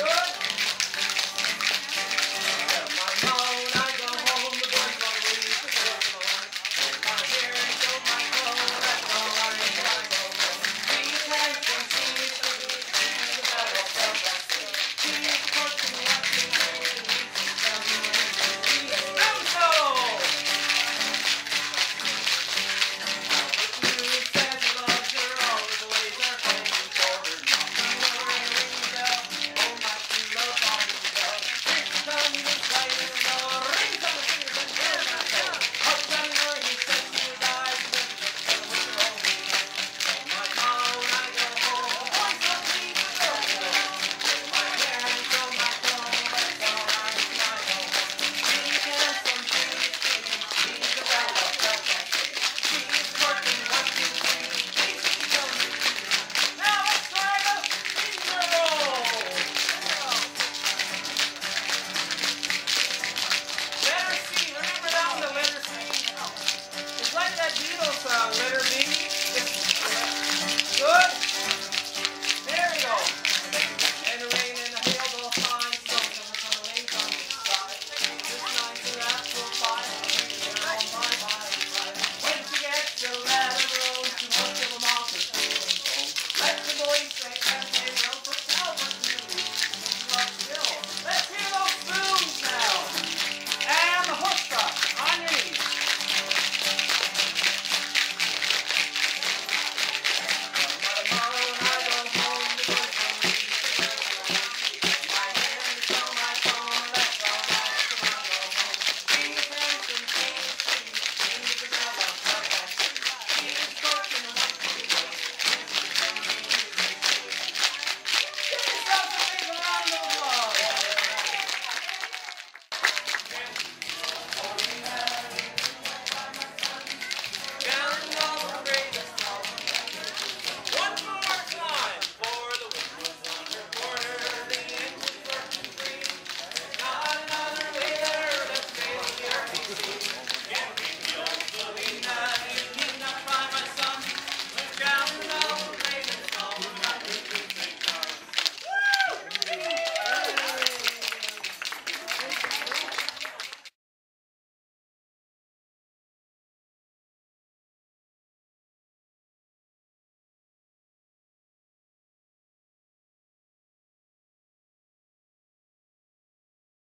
Good. that beetle's uh, litter be? Good.